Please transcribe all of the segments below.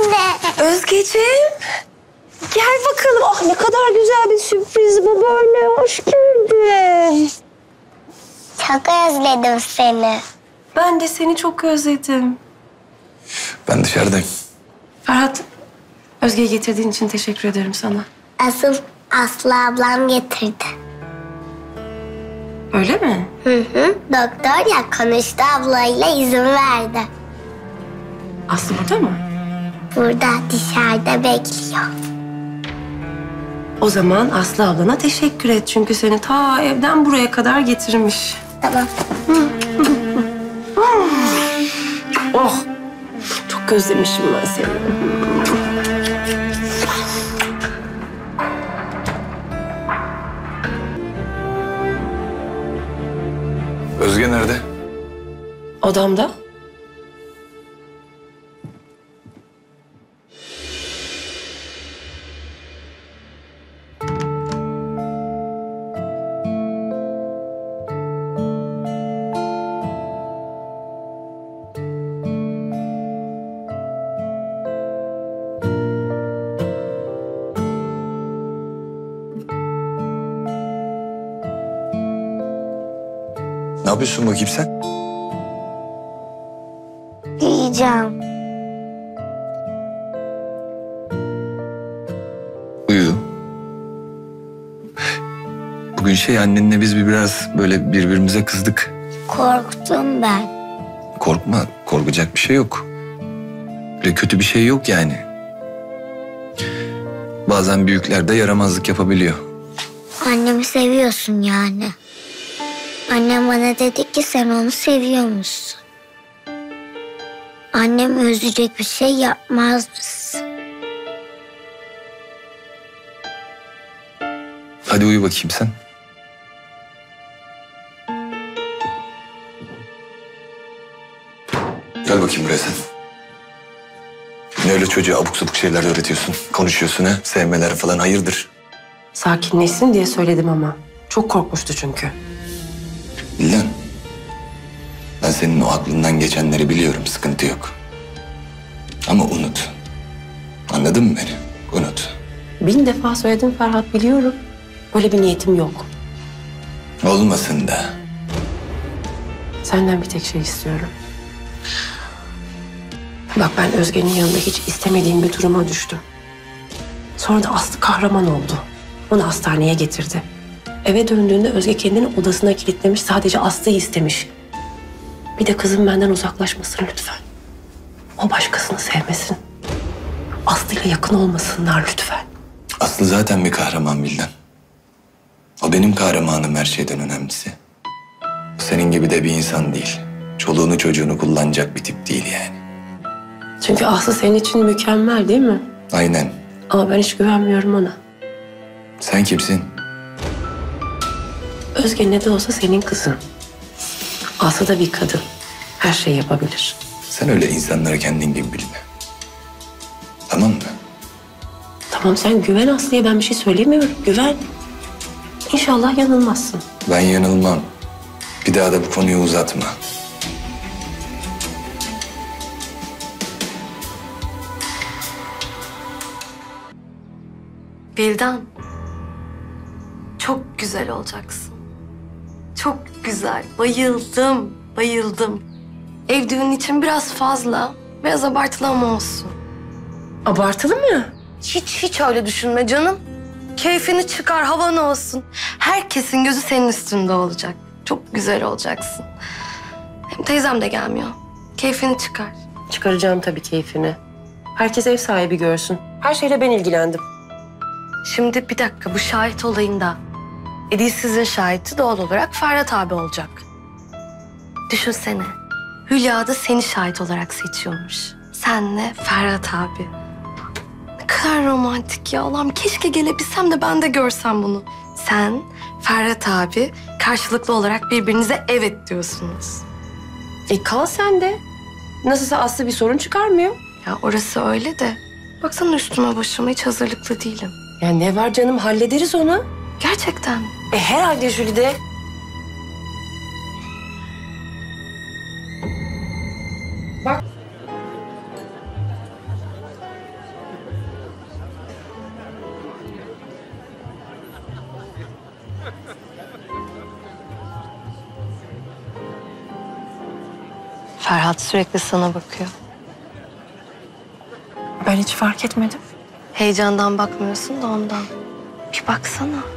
anne. Özgeciğim. Gel bakalım. Ah ne kadar güzel bir sürpriz bu böyle. Hoş geldin. Çok özledim seni. Ben de seni çok özledim. Ben dışarıdayım. Ferhat, Özge'yi getirdiğin için teşekkür ederim sana. Asıl Aslı ablam getirdi. Öyle mi? Hı hı. Doktor ya konuştu ablayla izin verdi. Aslı burada mı? Burada dışarıda bekliyor. O zaman Aslı ablana teşekkür et. Çünkü seni ta evden buraya kadar getirmiş. Tamam. Oh! Çok özlemişim ben seni. Özge nerede? Odamda. Yapıyorsun bakayım sen? Yiyeceğim. Uyu. Bugün şey annenle biz bir biraz böyle birbirimize kızdık. Korktum ben. Korkma, korkacak bir şey yok. Öyle kötü bir şey yok yani. Bazen büyükler de yaramazlık yapabiliyor. Annemi seviyorsun yani. Annem bana dedi ki sen onu seviyormuşsun. Annem üzecek bir şey yapmaz mısın? Hadi uyu bakayım sen. Gel bakayım buraya sen. Ne öyle çocuğa abuk sabuk şeyler öğretiyorsun? Konuşuyorsun ha? Sevmeler falan hayırdır? Sakinleşsin diye söyledim ama. Çok korkmuştu çünkü. Bildan. Ben senin o aklından geçenleri biliyorum. Sıkıntı yok. Ama unut. Anladın mı beni? Unut. Bin defa söyledim Ferhat biliyorum. Böyle bir niyetim yok. Olmasın da. Senden bir tek şey istiyorum. Bak ben Özge'nin yanında hiç istemediğim bir duruma düştüm. Sonra da Aslı kahraman oldu. Onu hastaneye getirdi. Eve döndüğünde Özge kendini odasına kilitlemiş. Sadece Aslı'yı istemiş. Bir de kızım benden uzaklaşmasın lütfen. O başkasını sevmesin. Aslı'yla yakın olmasınlar lütfen. Aslı zaten bir kahraman Bildan. O benim kahramanım her şeyden önemlisi. Senin gibi de bir insan değil. Çoluğunu çocuğunu kullanacak bir tip değil yani. Çünkü Aslı senin için mükemmel değil mi? Aynen. Ama ben hiç güvenmiyorum ona. Sen kimsin? Özge ne de olsa senin kızın. Aslı da bir kadın. Her şeyi yapabilir. Sen öyle insanları kendin gibi bilme. Tamam mı? Tamam sen güven Aslı'ya ben bir şey söylemiyorum. Güven. İnşallah yanılmazsın. Ben yanılmam. Bir daha da bu konuyu uzatma. Bildan. Çok güzel olacaksın. Çok güzel. Bayıldım. Bayıldım. Ev düğünü için biraz fazla. Biraz abartılı ama olsun. Abartılı mı? Hiç hiç öyle düşünme canım. Keyfini çıkar, havan olsun. Herkesin gözü senin üstünde olacak. Çok güzel olacaksın. Hem teyzem de gelmiyor. Keyfini çıkar. Çıkaracağım tabii keyfini. Herkes ev sahibi görsün. Her şeyle ben ilgilendim. Şimdi bir dakika bu şahit olayında. Edilsiz'in şahidi doğal olarak Ferhat abi olacak. Düşünsene. Hülya da seni şahit olarak seçiyormuş. Senle Ferhat abi. Ne kadar romantik ya Allah'ım. Keşke gelebilsem de ben de görsem bunu. Sen, Ferhat abi karşılıklı olarak birbirinize evet diyorsunuz. E kal sen de. Nasılsa Aslı bir sorun çıkarmıyor. Ya orası öyle de. Baksana üstüme başıma hiç hazırlıklı değilim. Ya ne var canım hallederiz onu. Gerçekten. E herhalde Jülide. Bak. Ferhat sürekli sana bakıyor. Ben hiç fark etmedim. Heyecandan bakmıyorsun da ondan. Bir baksana.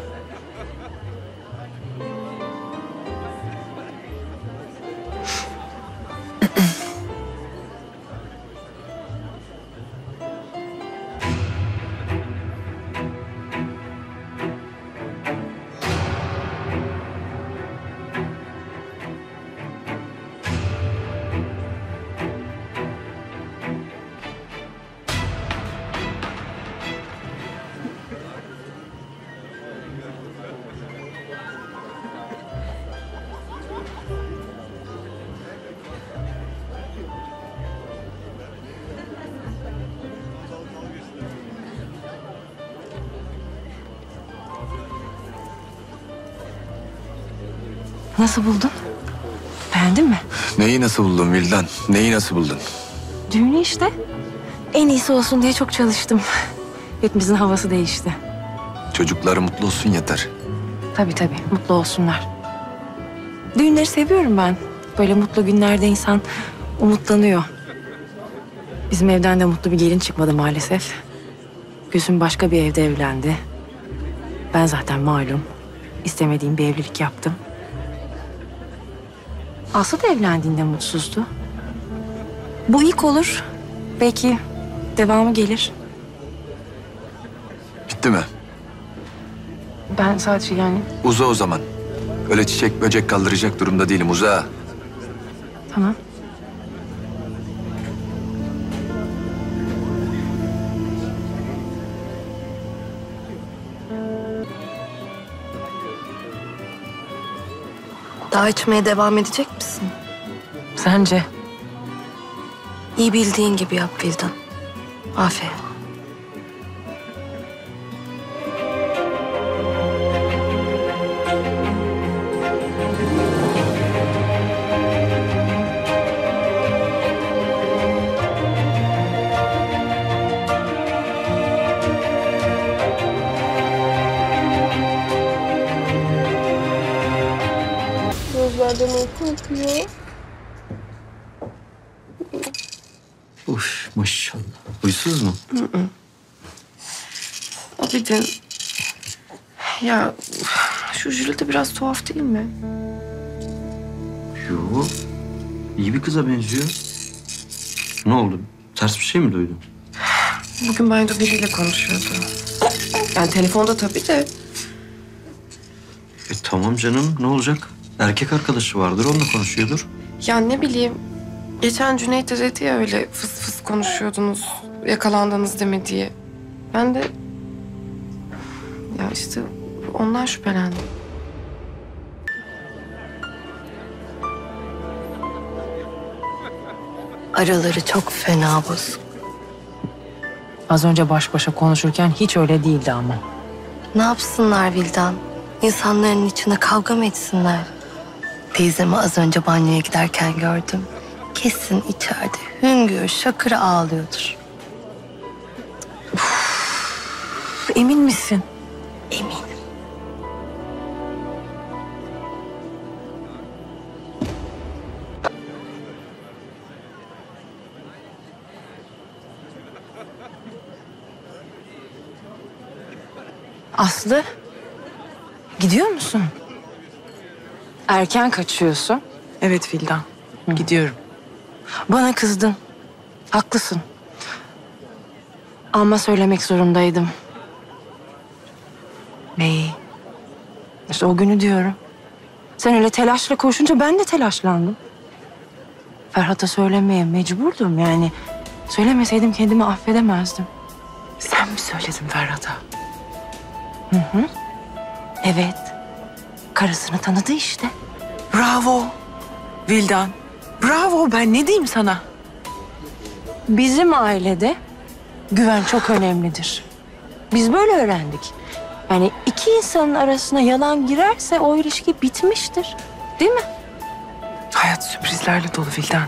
Nasıl buldun? Beğendin mi? Neyi nasıl buldun Vildan? Neyi nasıl buldun? Düğünü işte. En iyisi olsun diye çok çalıştım. Hepimizin havası değişti. Çocukları mutlu olsun yeter. Tabii tabii mutlu olsunlar. Düğünleri seviyorum ben. Böyle mutlu günlerde insan umutlanıyor. Bizim evden de mutlu bir gelin çıkmadı maalesef. Gülsüm başka bir evde evlendi. Ben zaten malum istemediğim bir evlilik yaptım. Aslı da evlendiğinde mutsuzdu. Bu ilk olur. Belki devamı gelir. Bitti mi? Ben sadece yani Uza o zaman. Öyle çiçek böcek kaldıracak durumda değilim uza. tamam. Daha içmeye devam edecek misin? Sence? İyi bildiğin gibi yap Vildan. Aferin. Uf maşallah. Huysuz mu? Abidin. Ya şu Jüli de biraz tuhaf değil mi? Yo. İyi bir kıza benziyor. Ne oldu? Ters bir şey mi duydun? Bugün banyoda biriyle konuşuyordu. Yani telefonda tabii de. E tamam canım ne olacak? Erkek arkadaşı vardır onunla konuşuyordur. Ya ne bileyim. Geçen Cüneyt de dedi ya öyle fıs fıs konuşuyordunuz. Yakalandınız değil mi diye. Ben de... Ya işte ondan şüphelendim. Araları çok fena bozuk. Az önce baş başa konuşurken hiç öyle değildi ama. Ne yapsınlar Vildan? İnsanların içine kavga mı etsinler? Teyzemi az önce banyoya giderken gördüm. Kesin içeride hüngür şakır ağlıyordur. Emin misin? Eminim. Aslı. Gidiyor musun? Erken kaçıyorsun. Evet Fildan. Gidiyorum. Bana kızdın. Haklısın. Ama söylemek zorundaydım. Neyi? İşte o günü diyorum. Sen öyle telaşla koşunca ben de telaşlandım. Ferhat'a söylemeye mecburdum yani. Söylemeseydim kendimi affedemezdim. Sen mi söyledin Ferhat'a? Evet. Karısını tanıdı işte. Bravo. Vildan. Bravo ben ne diyeyim sana? Bizim ailede güven çok önemlidir. Biz böyle öğrendik. Yani iki insanın arasına yalan girerse o ilişki bitmiştir. Değil mi? Hayat sürprizlerle dolu Vildan.